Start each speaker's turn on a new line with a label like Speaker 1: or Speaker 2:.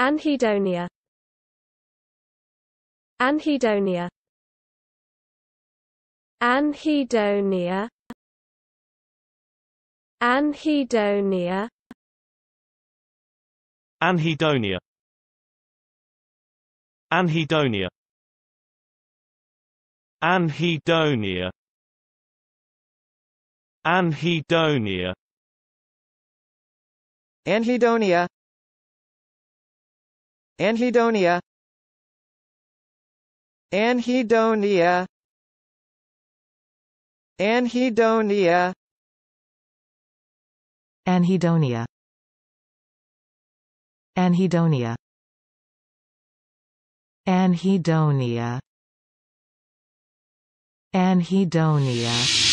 Speaker 1: Anhedonia. Anhedonia. Anhedonia. Anhedonia.
Speaker 2: Anhedonia. Anhedonia. Anhedonia. Anhedonia.
Speaker 3: Anhedonia Anhedonia. Anhedonia. Anhedonia.
Speaker 4: Anhedonia. Anhedonia. Anhedonia. Anhedonia